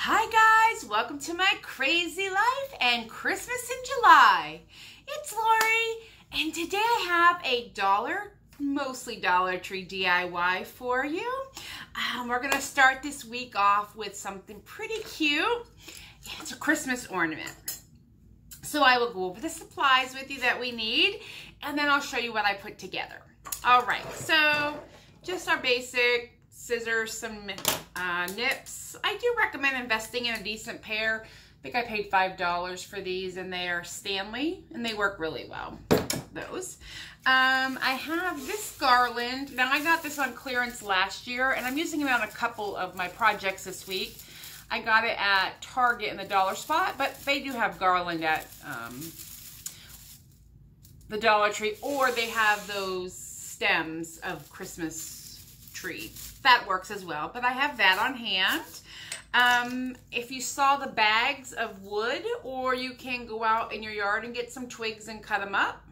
Hi guys, welcome to my crazy life and Christmas in July. It's Lori and today I have a dollar, mostly Dollar Tree DIY for you. Um, we're gonna start this week off with something pretty cute. It's a Christmas ornament. So I will go over the supplies with you that we need and then I'll show you what I put together. All right, so just our basic scissors, some uh, nips. I do recommend investing in a decent pair. I think I paid $5 for these and they are Stanley and they work really well, those. Um, I have this garland. Now I got this on clearance last year and I'm using it on a couple of my projects this week. I got it at Target in the dollar spot, but they do have garland at um, the Dollar Tree or they have those stems of Christmas tree. That works as well, but I have that on hand. Um, if you saw the bags of wood, or you can go out in your yard and get some twigs and cut them up.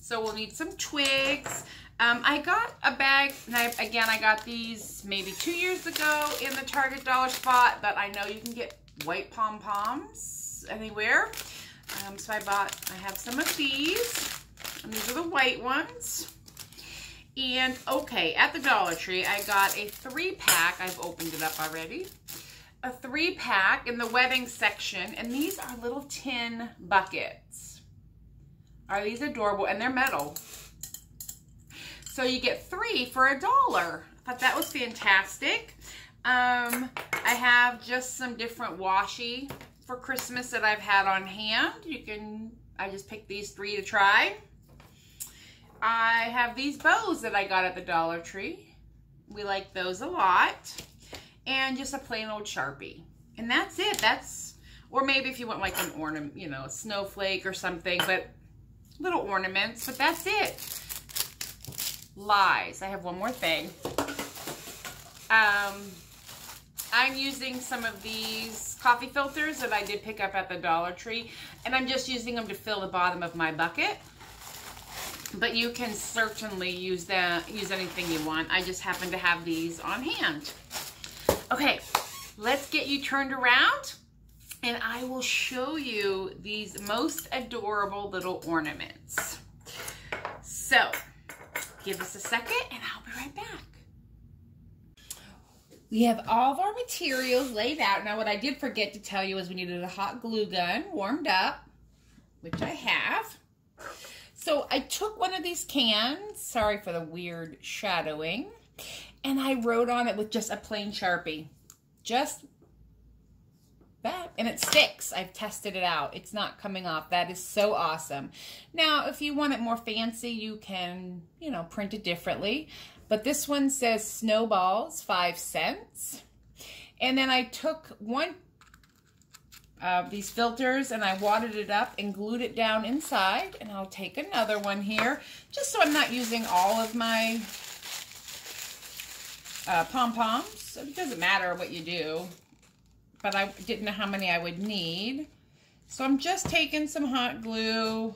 So we'll need some twigs. Um, I got a bag, and I, again, I got these maybe two years ago in the Target dollar spot, but I know you can get white pom-poms anywhere. Um, so I bought, I have some of these, and these are the white ones. And okay, at the Dollar Tree, I got a three pack. I've opened it up already. A three pack in the wedding section. And these are little tin buckets. Are these adorable? And they're metal. So you get three for a dollar. I thought that was fantastic. Um, I have just some different washi for Christmas that I've had on hand. You can, I just picked these three to try. I have these bows that I got at the Dollar Tree. We like those a lot. And just a plain old Sharpie. And that's it. That's, or maybe if you want like an ornament, you know, a snowflake or something, but little ornaments, but that's it. Lies. I have one more thing. Um, I'm using some of these coffee filters that I did pick up at the Dollar Tree, and I'm just using them to fill the bottom of my bucket but you can certainly use that use anything you want. I just happen to have these on hand. Okay let's get you turned around and I will show you these most adorable little ornaments. So give us a second and I'll be right back. We have all of our materials laid out. Now what I did forget to tell you is we needed a hot glue gun warmed up which I have so I took one of these cans, sorry for the weird shadowing, and I wrote on it with just a plain Sharpie. Just that, and it sticks. I've tested it out. It's not coming off. That is so awesome. Now, if you want it more fancy, you can, you know, print it differently. But this one says snowballs, five cents. And then I took one uh, these filters and I wadded it up and glued it down inside. And I'll take another one here just so I'm not using all of my uh, pom-poms. It doesn't matter what you do, but I didn't know how many I would need. So I'm just taking some hot glue,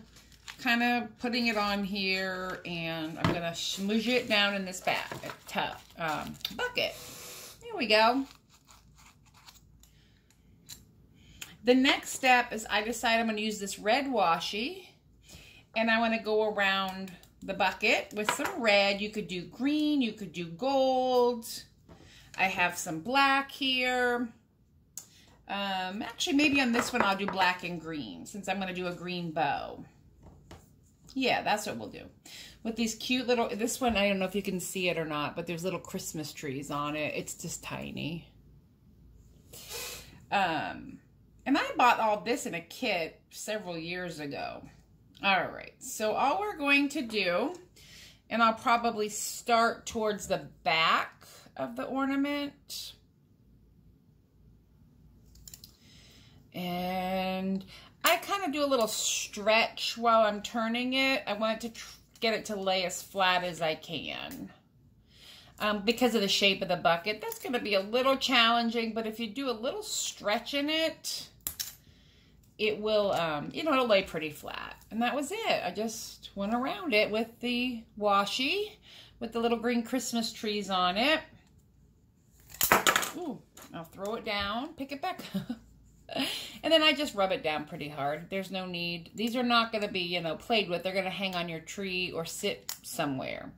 kind of putting it on here, and I'm going to smoosh it down in this bag, um, bucket. There we go. The next step is I decide I'm going to use this red washi and I want to go around the bucket with some red. You could do green, you could do gold. I have some black here. Um, actually, maybe on this one I'll do black and green since I'm going to do a green bow. Yeah, that's what we'll do. With these cute little, this one, I don't know if you can see it or not, but there's little Christmas trees on it. It's just tiny. Um, and I bought all this in a kit several years ago. All right, so all we're going to do, and I'll probably start towards the back of the ornament. And I kind of do a little stretch while I'm turning it. I want it to get it to lay as flat as I can um, because of the shape of the bucket. That's going to be a little challenging, but if you do a little stretch in it, it will, um, you know, it'll lay pretty flat. And that was it. I just went around it with the washi with the little green Christmas trees on it. Ooh, I'll throw it down, pick it back up. and then I just rub it down pretty hard. There's no need. These are not going to be, you know, played with. They're going to hang on your tree or sit somewhere.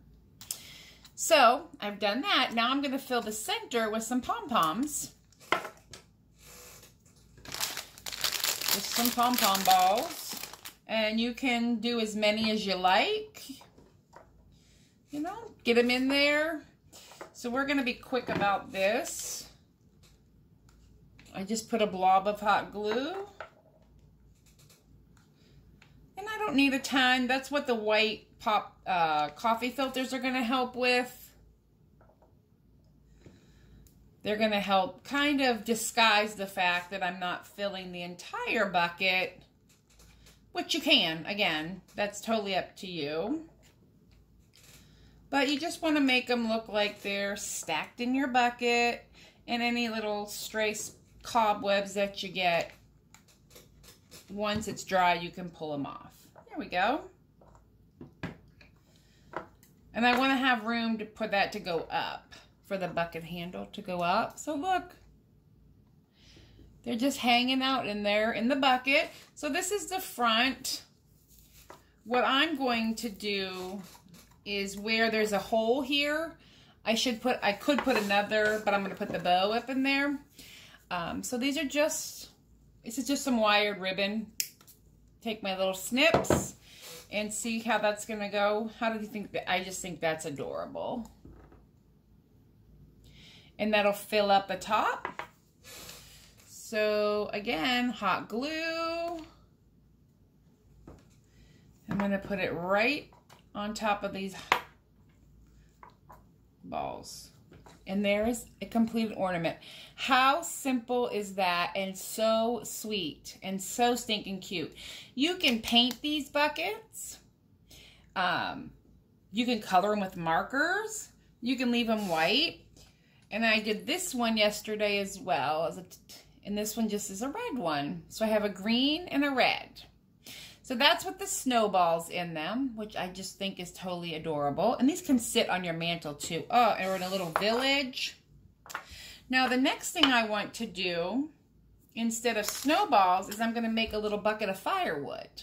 So I've done that. Now I'm going to fill the center with some pom-poms. With some pom-pom balls. And you can do as many as you like. You know, get them in there. So we're going to be quick about this. I just put a blob of hot glue. And I don't need a ton. That's what the white pop uh, coffee filters are going to help with. They're going to help kind of disguise the fact that I'm not filling the entire bucket, which you can. Again, that's totally up to you. But you just want to make them look like they're stacked in your bucket and any little stray cobwebs that you get, once it's dry, you can pull them off. There we go. And I want to have room to put that to go up, for the bucket handle to go up. So look, they're just hanging out in there in the bucket. So this is the front. What I'm going to do is where there's a hole here, I should put, I could put another, but I'm going to put the bow up in there. Um, so these are just, this is just some wired ribbon. Take my little snips and see how that's going to go. How do you think that? I just think that's adorable. And that'll fill up the top. So again, hot glue. I'm to put it right on top of these balls. And there's a complete ornament. How simple is that and so sweet and so stinking cute. You can paint these buckets. Um, you can color them with markers. You can leave them white. And I did this one yesterday as well. As and this one just is a red one. So I have a green and a red. So that's with the snowballs in them, which I just think is totally adorable. And these can sit on your mantle too. Oh, and we're in a little village. Now the next thing I want to do, instead of snowballs, is I'm going to make a little bucket of firewood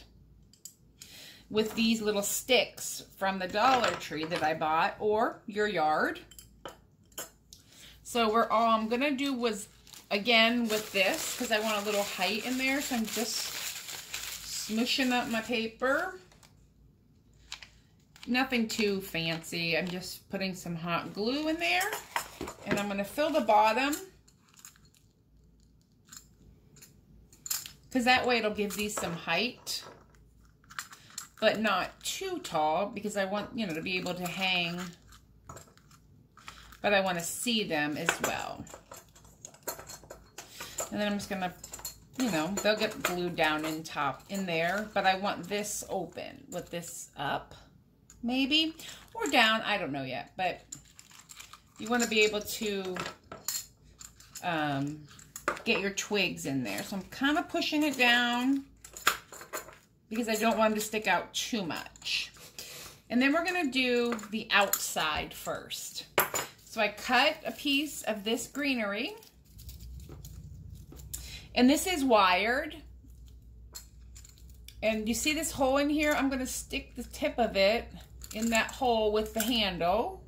with these little sticks from the Dollar Tree that I bought or your yard. So we're all I'm to do was, again, with this, because I want a little height in there, so I'm just smooshing up my paper. Nothing too fancy. I'm just putting some hot glue in there. And I'm to fill the bottom. Because that way it'll give these some height. But not too tall. Because I want, you know, to be able to hang. But I want to see them as well. And then I'm just going to you know, they'll get glued down in top in there, but I want this open with this up, maybe, or down, I don't know yet, but you want to be able to um, get your twigs in there. So I'm kind of pushing it down because I don't want them to stick out too much. And then we're going to do the outside first. So I cut a piece of this greenery and this is wired. And you see this hole in here? I'm going to stick the tip of it in that hole with the handle.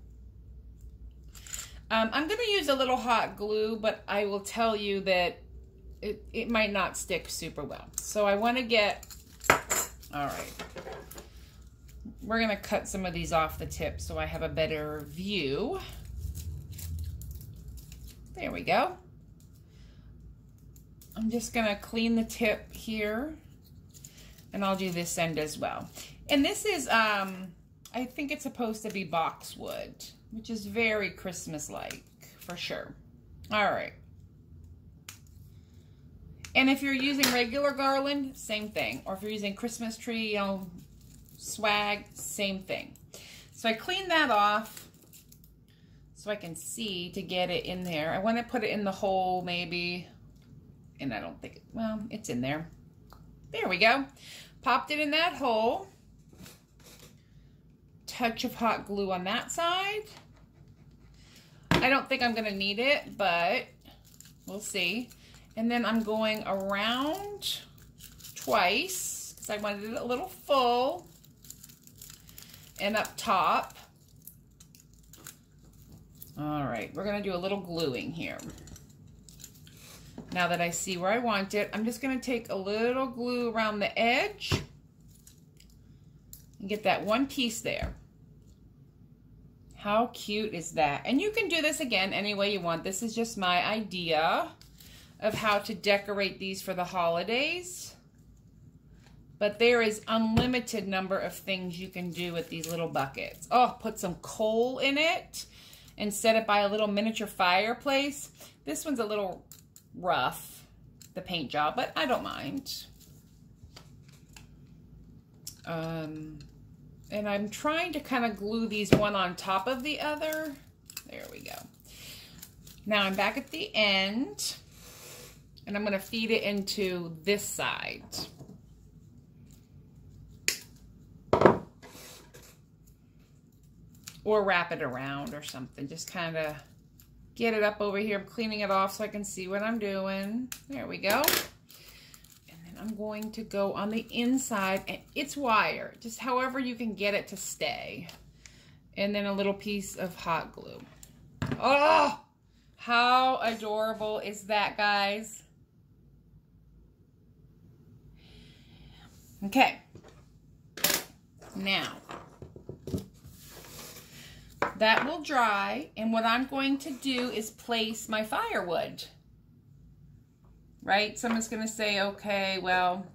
Um, I'm going to use a little hot glue, but I will tell you that it, it might not stick super well. So I want to get, all right. We're going to cut some of these off the tip so I have a better view. There we go. I'm just going to clean the tip here. And I'll do this end as well. And this is, um, I think it's supposed to be boxwood, which is very Christmas-like, for sure. All right. And if you're using regular garland, same thing. Or if you're using Christmas tree, you know, swag, same thing. So I clean that off so I can see to get it in there. I want to put it in the hole maybe and I don't think, well, it's in there. There we go. Popped it in that hole. Touch of hot glue on that side. I don't think I'm going to need it, but We'll see. And then I'm going around twice because I wanted it a little full. And up top. All right, we're going to do a little gluing here. Now that I see where I want it, I'm just going to take a little glue around the edge and get that one piece there. How cute is that? And you can do this again any way you want. This is just my idea of how to decorate these for the holidays. But there is unlimited number of things you can do with these little buckets. Oh, put some coal in it and set it by a little miniature fireplace. This one's a little rough, the paint job, but I don't mind. Um, and I'm trying to kind of glue these one on top of the other. There we go. Now I'm back at the end and I'm going to feed it into this side. Or wrap it around or something. Just kind of get it up over here. I'm cleaning it off so I can see what I'm doing. There we go. And then I'm going to go on the inside. And it's wire. Just however you can get it to stay. And then a little piece of hot glue. Oh! How adorable is that, guys? Okay. Now, that will dry, and what I'm going to do is place my firewood. Right? So I'm just going to say, okay, well,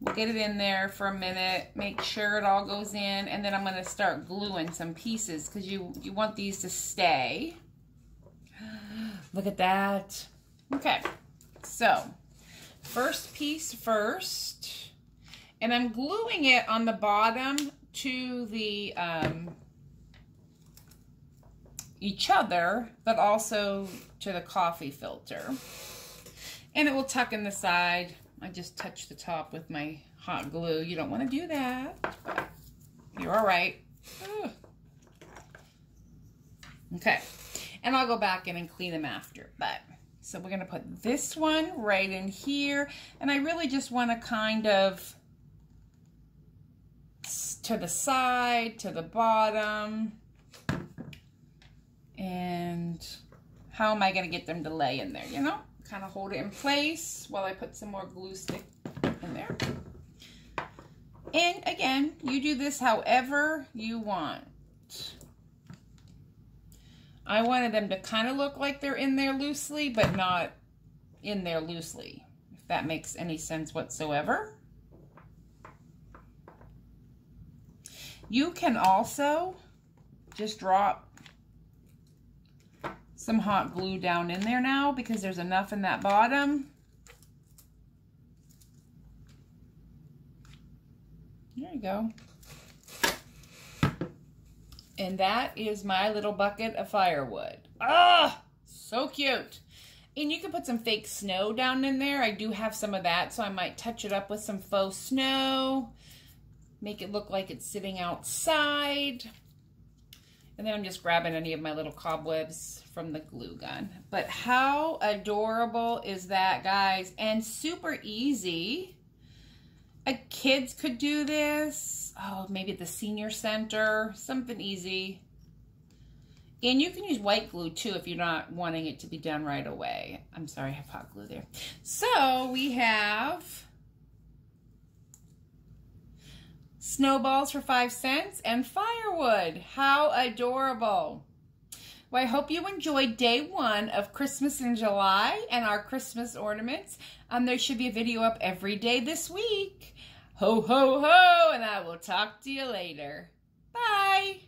we'll get it in there for a minute, make sure it all goes in, and then I'm going to start gluing some pieces because you, you want these to stay. Look at that. Okay, so first piece first. And I'm gluing it on the bottom to the um, each other, but also to the coffee filter. And it will tuck in the side. I just touch the top with my hot glue. You don't want to do that, but you're all right. Okay. And I'll go back in and clean them after, but so we're going to put this one right in here. And I really just want to kind of to the side, to the bottom. And how am I going to get them to lay in there, you know? Kind of hold it in place while I put some more glue stick in there. And again, you do this however you want. I wanted them to kind of look like they're in there loosely, but not in there loosely, if that makes any sense whatsoever. You can also just drop some hot glue down in there now because there's enough in that bottom. There you go. And that is my little bucket of firewood. Ah, so cute. And you can put some fake snow down in there. I do have some of that, so I might touch it up with some faux snow. Make it look like it's sitting outside. And then I'm just grabbing any of my little cobwebs from the glue gun. But how adorable is that, guys? And super easy. A kids could do this oh, maybe the senior center, something easy. And you can use white glue too if you're not wanting it to be done right away. I'm sorry, I have hot glue there. So we have snowballs for five cents and firewood. How adorable. Well, I hope you enjoyed day one of Christmas in July and our Christmas ornaments. Um, there should be a video up every day this week. Ho, ho, ho, and I will talk to you later. Bye.